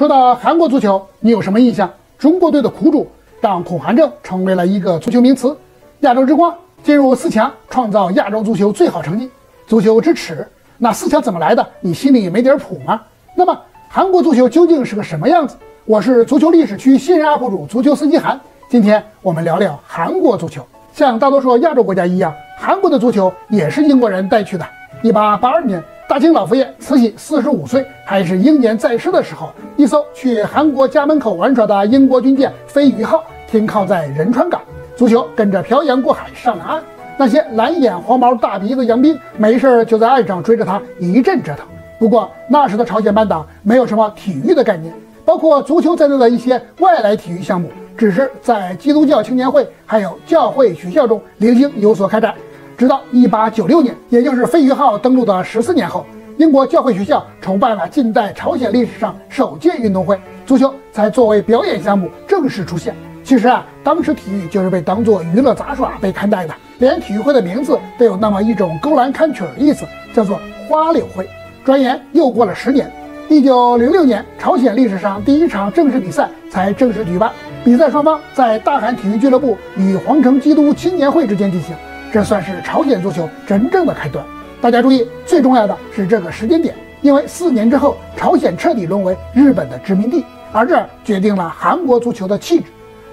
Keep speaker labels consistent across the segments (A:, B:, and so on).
A: 说到韩国足球，你有什么印象？中国队的苦主让苦寒症成为了一个足球名词。亚洲之光进入四强，创造亚洲足球最好成绩。足球之耻，那四强怎么来的？你心里没点谱吗？那么韩国足球究竟是个什么样子？我是足球历史区新人 UP 主足球司机韩，今天我们聊聊韩国足球。像大多数亚洲国家一样，韩国的足球也是英国人带去的。一八八二年，大清老佛爷慈禧四十五岁，还是英年在世的时候，一艘去韩国家门口玩耍的英国军舰“飞鱼号”停靠在仁川港，足球跟着漂洋过海上了岸。那些蓝眼黄毛大鼻子洋兵，没事就在岸上追着他一阵折腾。不过那时的朝鲜半岛没有什么体育的概念，包括足球在内的一些外来体育项目。只是在基督教青年会还有教会学校中零星有所开展，直到一八九六年，也就是飞鱼号登陆的十四年后，英国教会学校筹办了近代朝鲜历史上首届运动会，足球才作为表演项目正式出现。其实啊，当时体育就是被当作娱乐杂耍被看待的，连体育会的名字都有那么一种勾栏看曲的意思，叫做花柳会。转眼又过了十年，一九零六年，朝鲜历史上第一场正式比赛才正式举办。比赛双方在大韩体育俱乐部与皇城基督青年会之间进行，这算是朝鲜足球真正的开端。大家注意，最重要的是这个时间点，因为四年之后，朝鲜彻底沦为日本的殖民地，而这决定了韩国足球的气质。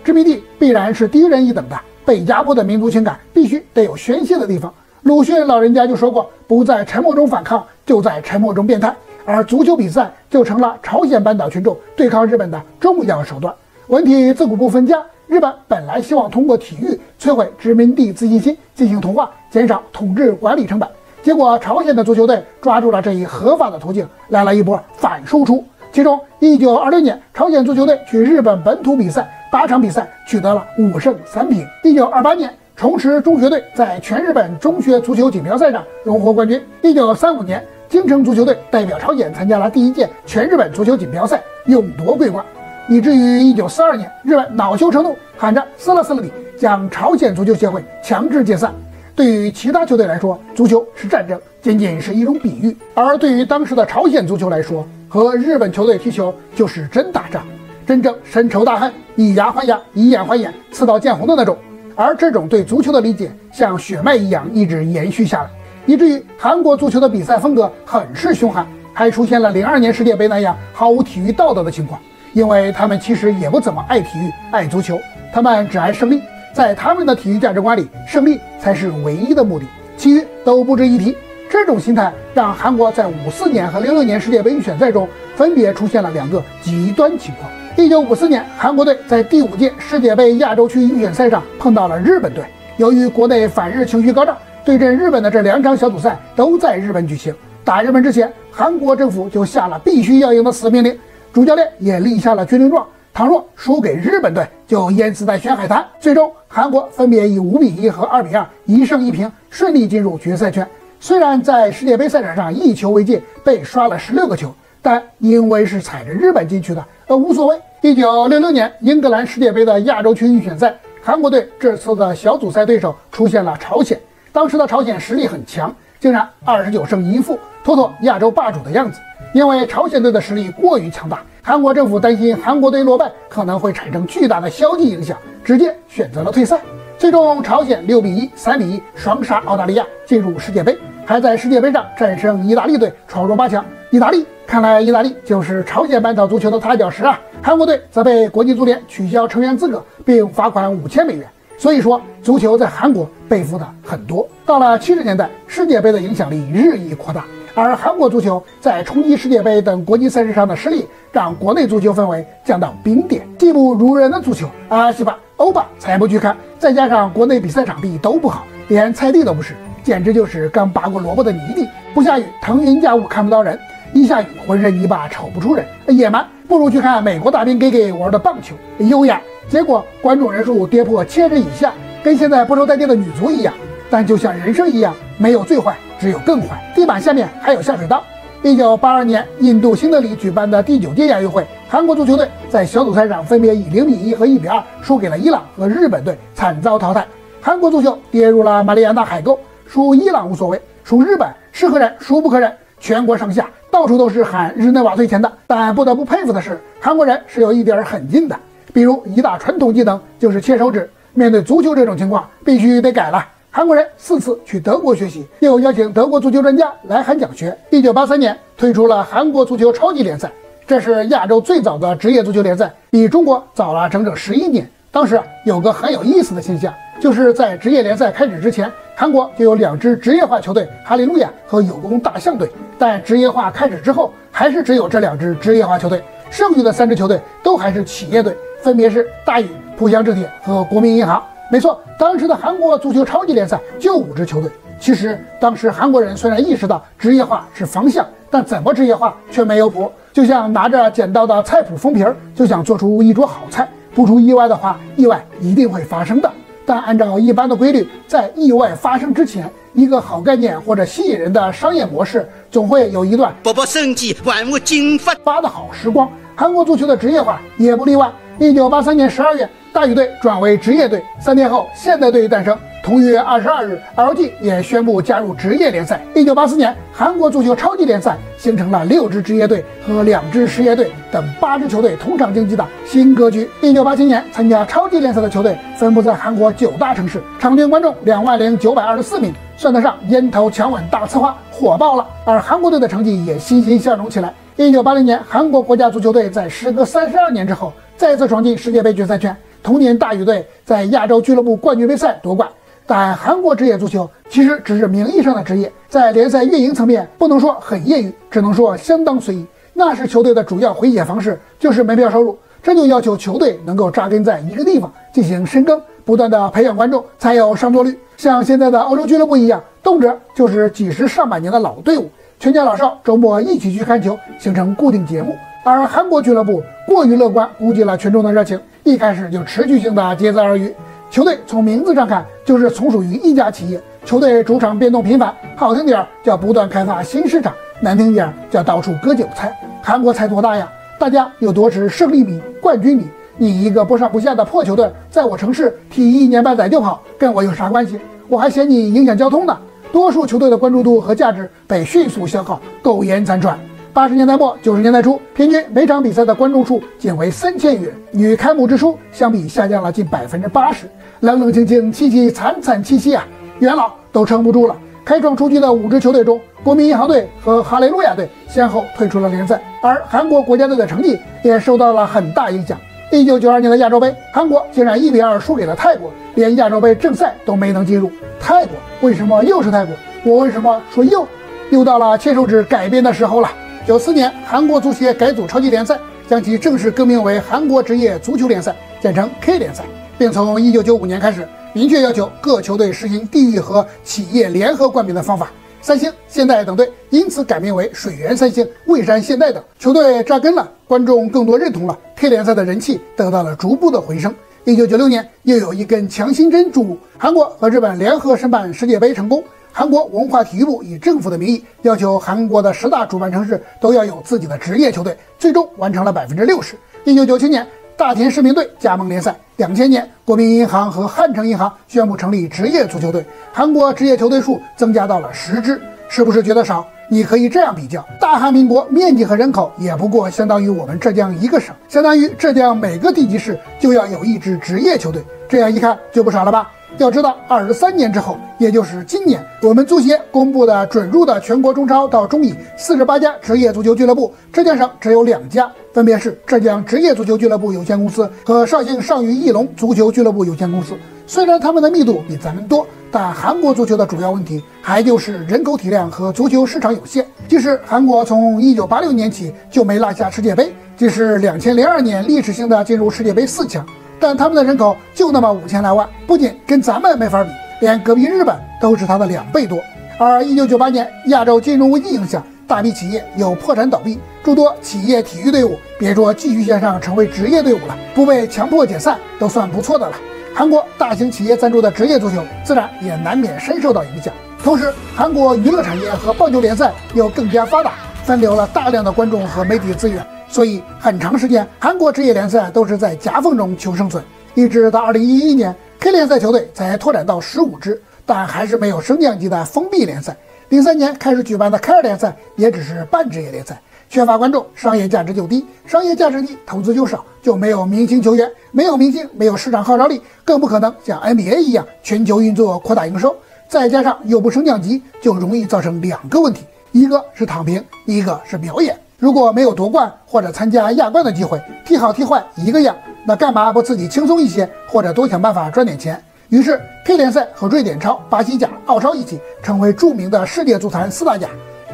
A: 殖民地必然是低人一等的，被压迫的民族情感必须得有宣泄的地方。鲁迅老人家就说过：“不在沉默中反抗，就在沉默中变态。”而足球比赛就成了朝鲜半岛群众对抗日本的重要手段。文体自古不分家，日本本来希望通过体育摧毁殖民地自信心，进行同化，减少统治管理成本。结果，朝鲜的足球队抓住了这一合法的途径，来了一波反输出。其中，1926年，朝鲜足球队去日本本土比赛，八场比赛取得了五胜三平。1928年，重池中学队在全日本中学足球锦标赛上荣获冠军。1935年，京城足球队代表朝鲜参加了第一届全日本足球锦标赛，勇夺桂冠。以至于一九四二年，日本恼羞成怒，喊着“撕了撕了你”，将朝鲜足球协会强制解散。对于其他球队来说，足球是战争，仅仅是一种比喻；而对于当时的朝鲜足球来说，和日本球队踢球就是真打仗，真正深仇大恨，以牙还牙，以眼还眼，刺刀见红的那种。而这种对足球的理解，像血脉一样一直延续下来，以至于韩国足球的比赛风格很是凶悍，还出现了零二年世界杯那样毫无体育道德的情况。因为他们其实也不怎么爱体育、爱足球，他们只爱胜利。在他们的体育价值观里，胜利才是唯一的目的，其余都不值一提。这种心态让韩国在五四年和零六年世界杯预选赛中分别出现了两个极端情况。一九五四年，韩国队在第五届世界杯亚洲区预选赛上碰到了日本队，由于国内反日情绪高涨，对阵日本的这两场小组赛都在日本举行。打日本之前，韩国政府就下了必须要赢的死命令。主教练也立下了军令状，倘若输给日本队，就淹死在选海滩。最终，韩国分别以五比一和二比二一胜一平，顺利进入决赛圈。虽然在世界杯赛场上一球未进，被刷了十六个球，但因为是踩着日本进去的，呃，无所谓。一九六六年英格兰世界杯的亚洲区预选赛，韩国队这次的小组赛对手出现了朝鲜。当时的朝鲜实力很强，竟然二十九胜一负，妥妥亚洲霸主的样子。因为朝鲜队的实力过于强大，韩国政府担心韩国队落败可能会产生巨大的消极影响，直接选择了退赛。最终，朝鲜六比一、三比一双杀澳大利亚，进入世界杯，还在世界杯上战胜意大利队，闯入八强。意大利，看来意大利就是朝鲜半岛足球的踏脚石啊！韩国队则被国际足联取消成员资格，并罚款五千美元。所以说，足球在韩国背负的很多。到了七十年代，世界杯的影响力日益扩大。而韩国足球在冲击世界杯等国际赛事上的实力，让国内足球氛围降到冰点，技不如人的足球啊，西吧，欧巴才不去看。再加上国内比赛场地都不好，连菜地都不是，简直就是刚拔过萝卜的泥地。不下雨腾云驾雾看不到人，一下雨浑身泥巴瞅不出人，野蛮。不如去看美国大兵给给玩的棒球，优雅。结果观众人数跌破千人以下，跟现在不受待见的女足一样。但就像人生一样，没有最坏。只有更坏，地板下面还有下水道。一九八二年，印度新德里举办的第九届亚运会，韩国足球队在小组赛上分别以零比一和一比二输给了伊朗和日本队，惨遭淘汰。韩国足球跌入了马里亚纳海沟，输伊朗无所谓，输日本是可忍孰不可忍。全国上下到处都是喊日内瓦最强的。但不得不佩服的是，韩国人是有一点狠劲的。比如一大传统技能就是切手指，面对足球这种情况，必须得改了。韩国人四次去德国学习，又邀请德国足球专家来韩讲学。一九八三年推出了韩国足球超级联赛，这是亚洲最早的职业足球联赛，比中国早了整整十一年。当时有个很有意思的现象，就是在职业联赛开始之前，韩国就有两支职业化球队——哈利路亚和有功大象队。但职业化开始之后，还是只有这两支职业化球队，剩余的三支球队都还是企业队，分别是大宇、浦项制铁和国民银行。没错，当时的韩国足球超级联赛就五支球队。其实当时韩国人虽然意识到职业化是方向，但怎么职业化却没有谱。就像拿着剪刀的菜谱封皮儿，就想做出一桌好菜。不出意外的话，意外一定会发生的。但按照一般的规律，在意外发生之前，一个好概念或者吸引人的商业模式，总会有一段
B: 勃勃生机、万物金发
A: 发的好时光。韩国足球的职业化也不例外。一九八三年十二月，大宇队转为职业队，三天后，现代队诞生。同月二十二日，LG 也宣布加入职业联赛。一九八四年，韩国足球超级联赛形成了六支职业队和两支实业队等八支球队同场竞技的新格局。一九八七年，参加超级联赛的球队分布在韩国九大城市，场均观众两万零九百二十四名，算得上烟头强吻大呲花，火爆了。而韩国队的成绩也欣欣向荣起来。一九八零年，韩国国家足球队在时隔三十二年之后再次闯进世界杯决赛圈。同年，大宇队在亚洲俱乐部冠军杯赛夺冠。但韩国职业足球其实只是名义上的职业，在联赛运营层面不能说很业余，只能说相当随意。那是球队的主要回血方式，就是门票收入。这就要求球队能够扎根在一个地方进行深耕，不断的培养观众，才有上座率。像现在的欧洲俱乐部一样，动辄就是几十上百年的老队伍，全家老少周末一起去看球，形成固定节目。而韩国俱乐部过于乐观，估计了群众的热情，一开始就持续性的竭泽而渔。球队从名字上看就是从属于一家企业，球队主场变动频繁，好听点叫不断开发新市场，难听点叫到处割韭菜。韩国才多大呀？大家有多是胜利米、冠军米。你一个不上不下的破球队，在我城市踢一年半载就好，跟我有啥关系？我还嫌你影响交通呢。多数球队的关注度和价值被迅速消耗，苟延残喘。八十年代末九十年代初，平均每场比赛的观众数仅为三千余人，与开幕之初相比下降了近百分之八十。冷冷清清，凄凄惨惨戚戚啊！元老都撑不住了。开创出局的五支球队中，国民银行队和哈雷路亚队先后退出了联赛，而韩国国家队的成绩也受到了很大影响。一九九二年的亚洲杯，韩国竟然一比二输给了泰国，连亚洲杯正赛都没能进入。泰国为什么又是泰国？我为什么说又？又到了切手指改编的时候了。九四年，韩国足协改组超级联赛，将其正式更名为韩国职业足球联赛，简称 K 联赛，并从一九九五年开始明确要求各球队实行地域和企业联合冠名的方法。三星、现代等队因此改名为水原三星、蔚山现代等，球队扎根了，观众更多认同了，K 联赛的人气得到了逐步的回升。一九九六年，又有一根强心针注入，韩国和日本联合申办世界杯成功。韩国文化体育部以政府的名义要求韩国的十大主办城市都要有自己的职业球队，最终完成了百分之六十。一九九七年，大田市民队加盟联赛。两千年，国民银行和汉城银行宣布成立职业足球队，韩国职业球队数增加到了十支。是不是觉得少？你可以这样比较：大韩民国面积和人口也不过相当于我们浙江一个省，相当于浙江每个地级市就要有一支职业球队。这样一看就不少了吧？要知道，二十三年之后，也就是今年，我们足协公布的准入的全国中超到中乙四十八家职业足球俱乐部，浙江省只有两家，分别是浙江职业足球俱乐部有限公司和绍兴上虞翼龙足球俱乐部有限公司。虽然他们的密度比咱们多，但韩国足球的主要问题还就是人口体量和足球市场有限。即使韩国从一九八六年起就没落下世界杯，即使两千零二年历史性的进入世界杯四强。但他们的人口就那么五千来万，不仅跟咱们没法比，连隔壁日本都是它的两倍多。而一九九八年亚洲金融危机影响，大批企业有破产倒闭，诸多企业体育队伍别说继续向上成为职业队伍了，不被强迫解散都算不错的了。韩国大型企业赞助的职业足球，自然也难免深受到影响。同时，韩国娱乐产业和棒球联赛又更加发达，分流了大量的观众和媒体资源。所以很长时间，韩国职业联赛都是在夹缝中求生存，一直到二零一一年，K 联赛球队才拓展到十五支，但还是没有升降级的封闭联赛。零三年开始举办的 K 二联赛也只是半职业联赛，缺乏观众，商业价值就低，商业价值低，投资就少，就没有明星球员，没有明星，没有市场号召力，更不可能像 NBA 一样全球运作扩大营收。再加上又不升降级，就容易造成两个问题：一个是躺平，一个是表演。如果没有夺冠或者参加亚冠的机会，踢好踢坏一个样，那干嘛不自己轻松一些，或者多想办法赚点钱？于是 K 联赛和瑞典超、巴西甲、澳超一起成为著名的世界足坛四大甲，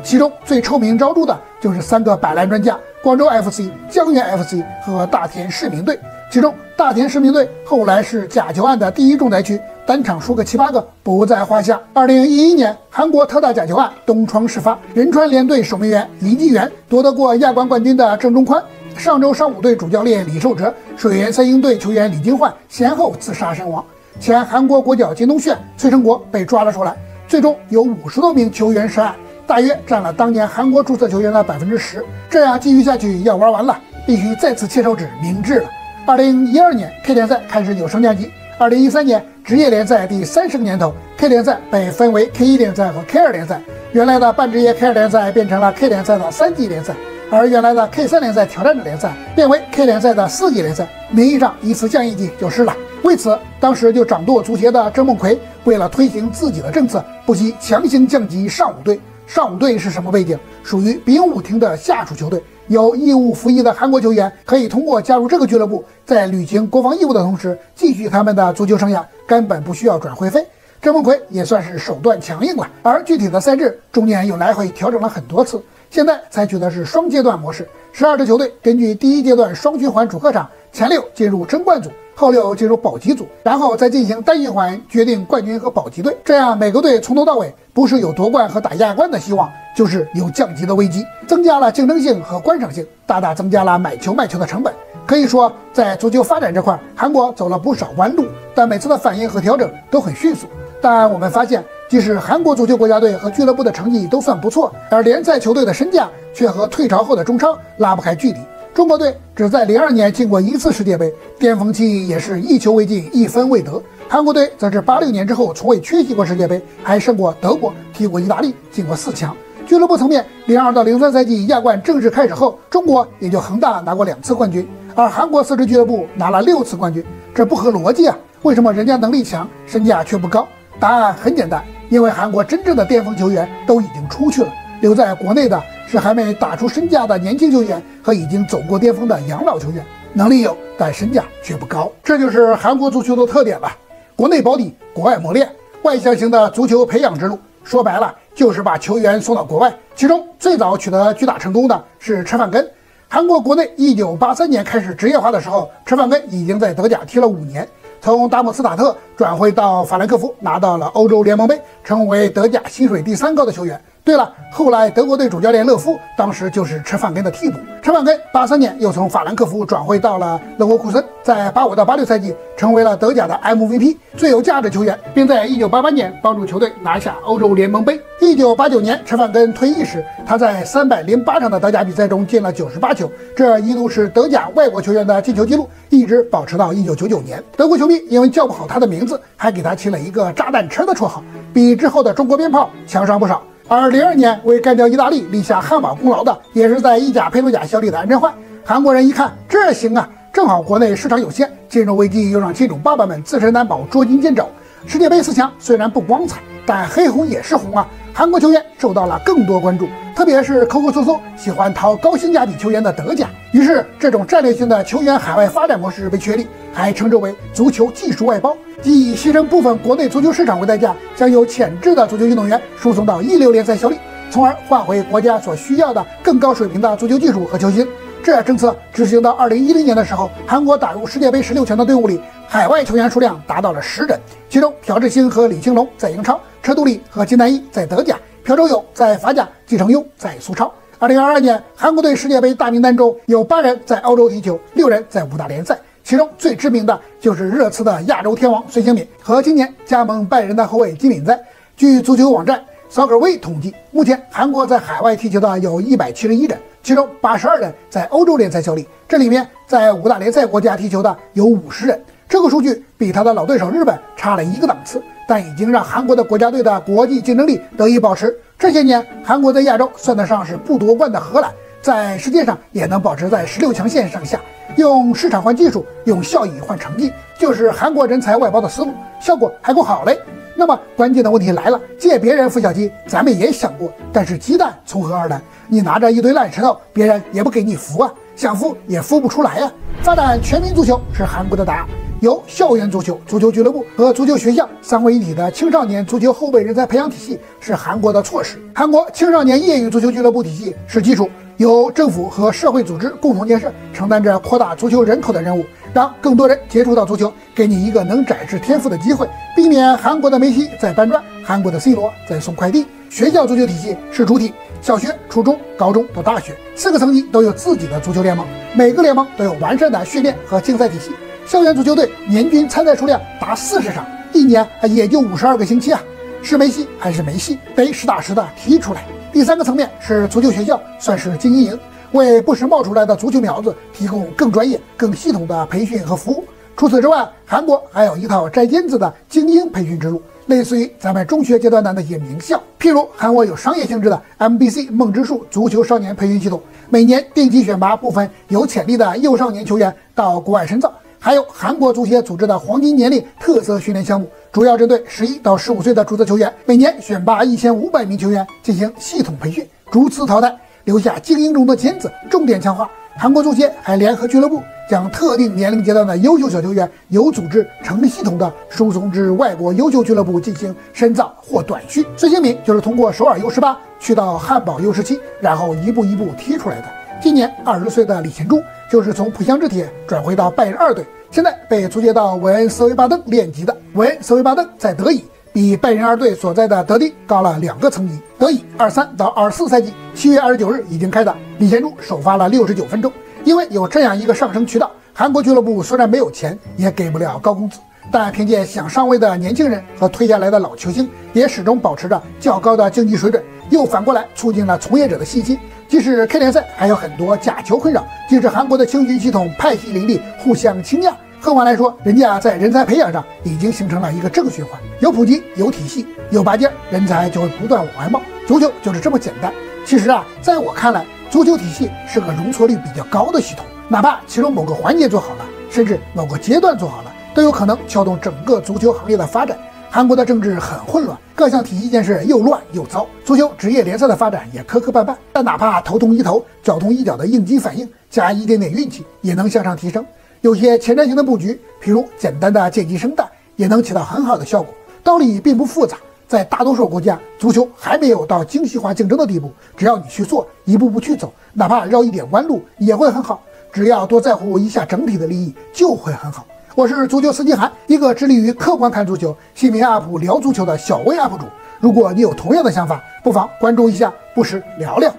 A: 其中最臭名昭著的就是三个摆烂专家：广州 FC、江原 FC 和大田市民队。其中大田市民队后来是假球案的第一重灾区。单场输个七八个不在话下。二零一一年，韩国特大假球案东窗事发，仁川联队守门员李继元夺得过亚冠冠军的郑中宽，上周商武队主教练李寿哲，水原三鹰队球员李金焕先后自杀身亡。前韩国国脚金东炫、崔成国被抓了出来，最终有五十多名球员涉案，大约占了当年韩国注册球员的百分之十。这样继续下去要玩完了，必须再次切手指明志了。二零一二年 K 联赛开始有升降级。二零一三年职业联赛第三十个年头，K 联赛被分为 K 一联赛和 K 二联赛。原来的半职业 K 二联赛变成了 K 联赛的三级联赛，而原来的 K 三联赛挑战者联赛变为 K 联赛的四级联赛。名义上一次降一级就是了。为此，当时就掌舵足协的郑梦奎为了推行自己的政策，不惜强行降级上五队。上五队是什么背景？属于丙午厅的下属球队。有义务服役的韩国球员可以通过加入这个俱乐部，在履行国防义务的同时，继续他们的足球生涯，根本不需要转会费。郑梦奎也算是手段强硬了。而具体的赛制中间又来回调整了很多次，现在采取的是双阶段模式，十二支球队根据第一阶段双循环主客场，前六进入争冠组。后六进入保级组，然后再进行单循环决定冠军和保级队。这样每个队从头到尾不是有夺冠和打亚冠的希望，就是有降级的危机，增加了竞争性和观赏性，大大增加了买球卖球的成本。可以说，在足球发展这块，韩国走了不少弯路，但每次的反应和调整都很迅速。但我们发现，即使韩国足球国家队和俱乐部的成绩都算不错，而联赛球队的身价却和退潮后的中超拉不开距离。中国队只在零二年进过一次世界杯，巅峰期也是一球未进，一分未得。韩国队则是八六年之后从未缺席过世界杯，还胜过德国，踢过意大利，进过四强。俱乐部层面，零二到零三赛季亚冠正式开始后，中国也就恒大拿过两次冠军，而韩国四支俱乐部拿了六次冠军，这不合逻辑啊！为什么人家能力强，身价却不高？答案很简单，因为韩国真正的巅峰球员都已经出去了，留在国内的。是还没打出身价的年轻球员和已经走过巅峰的养老球员，能力有，但身价却不高。这就是韩国足球的特点了：国内保底，国外磨练，外向型的足球培养之路。说白了，就是把球员送到国外。其中最早取得巨大成功的是车范根。韩国国内1983年开始职业化的时候，车范根已经在德甲踢了五年。从达姆斯塔特转会到法兰克福，拿到了欧洲联盟杯，成为德甲薪水第三高的球员。对了，后来德国队主教练勒夫当时就是吃范根的替补。吃范根八三年又从法兰克福转会到了勒沃库森，在八五到八六赛季成为了德甲的 MVP 最有价值球员，并在一九八八年帮助球队拿下欧洲联盟杯。一九八九年吃范根退役时，他在三百零八场的德甲比赛中进了九十八球，这一度是德甲外国球员的进球纪录，一直保持到一九九九年。德国球迷因为叫不好他的名字，还给他起了一个“炸弹车”的绰号，比之后的中国鞭炮强上不少。而零二年为干掉意大利立下汗马功劳的，也是在意甲佩鲁贾效力的安贞焕。韩国人一看这行啊，正好国内市场有限，金融危机又让金主爸爸们自身难保，捉襟见肘。世界杯四强虽然不光彩，但黑红也是红啊。韩国球员受到了更多关注，特别是抠抠搜搜喜欢掏高性价比球员的德甲。于是，这种战略性的球员海外发展模式被确立，还称之为足球技术外包。即以牺牲部分国内足球市场为代价，将有潜质的足球运动员输送到一流联赛效力，从而换回国家所需要的更高水平的足球技术和球星。这政策执行到二零一零年的时候，韩国打入世界杯十六强的队伍里，海外球员数量达到了十人，其中朴智星和李青龙在英超，车杜里和金南一在德甲，朴周勇在法甲，季承庸在苏超。二零二二年，韩国队世界杯大名单中有八人在欧洲踢球，六人在五大联赛。其中最知名的就是热刺的亚洲天王孙兴敏和今年加盟拜仁的后卫金敏哉。据足球网站 Soccerway 统计，目前韩国在海外踢球的有一百七十一人，其中八十二人在欧洲联赛效力，这里面在五大联赛国家踢球的有五十人。这个数据比他的老对手日本差了一个档次，但已经让韩国的国家队的国际竞争力得以保持。这些年，韩国在亚洲算得上是不夺冠的荷兰，在世界上也能保持在十六强线上下。用市场换技术，用效益换成绩，就是韩国人才外包的思路，效果还够好嘞。那么关键的问题来了，借别人孵小鸡，咱们也想过，但是鸡蛋从何而来？你拿着一堆烂石头，别人也不给你孵啊，想孵也孵不出来呀。发展全民足球是韩国的答案。由校园足球、足球俱乐部和足球学校三位一体的青少年足球后备人才培养体系是韩国的措施。韩国青少年业余足球俱乐部体系是基础，由政府和社会组织共同建设，承担着扩大足球人口的任务，让更多人接触到足球，给你一个能展示天赋的机会，避免韩国的梅西在搬砖，韩国的 C 罗在送快递。学校足球体系是主体，小学、初中、高中到大学四个层级都有自己的足球联盟，每个联盟都有完善的训练和竞赛体系。校园足球队年均参赛数量达四十场，一年也就五十二个星期啊！是梅西还是没戏？得实打实的踢出来。第三个层面是足球学校，算是精英营，为不时冒出来的足球苗子提供更专业、更系统的培训和服务。除此之外，韩国还有一套摘金子的精英培训之路，类似于咱们中学阶段的那些名校。譬如，韩国有商业性质的 MBC 梦之树足球少年培训系统，每年定期选拔部分有潜力的幼少年球员到国外深造。还有韩国足协组织的黄金年龄特色训练项目，主要针对十一到十五岁的注册球员，每年选拔一千五百名球员进行系统培训，逐次淘汰，留下精英中的尖子，重点强化。韩国足协还联合俱乐部，将特定年龄阶段的优秀小球员有组织、成立系统的输送至外国优秀俱乐部进行深造或短训。孙兴敏就是通过首尔 U 十八去到汉堡 U 十七，然后一步一步踢出来的。今年二十岁的李贤洙。就是从浦项制铁转回到拜仁二队，现在被租借到韦恩斯维巴登练级的。韦恩斯维巴登在德乙比拜仁二队所在的德丁高了两个层级。德乙二三到二四赛季七月二十九日已经开打，李贤洙首发了六十九分钟。因为有这样一个上升渠道，韩国俱乐部虽然没有钱，也给不了高工资，但凭借想上位的年轻人和退下来的老球星，也始终保持着较高的竞技水准，又反过来促进了从业者的信心。即使 K 联赛还有很多假球困扰，即使韩国的青训系统派系林立，互相倾轧，客观来说，人家在人才培养上已经形成了一个正循环，有普及，有体系，有拔尖，人才就会不断往外冒。足球就是这么简单。其实啊，在我看来，足球体系是个容错率比较高的系统，哪怕其中某个环节做好了，甚至某个阶段做好了，都有可能撬动整个足球行业的发展。韩国的政治很混乱，各项体系建设又乱又糟，足球职业联赛的发展也磕磕绊绊。但哪怕头痛医头、脚痛医脚的应激反应，加一点点运气，也能向上提升。有些前瞻性的布局，譬如简单的借机生蛋，也能起到很好的效果。道理并不复杂，在大多数国家，足球还没有到精细化竞争的地步。只要你去做，一步步去走，哪怕绕一点弯路，也会很好。只要多在乎一下整体的利益，就会很好。我是足球司机韩，一个致力于客观看足球、新民 UP 聊足球的小微 UP 主。如果你有同样的想法，不妨关注一下，不时聊聊。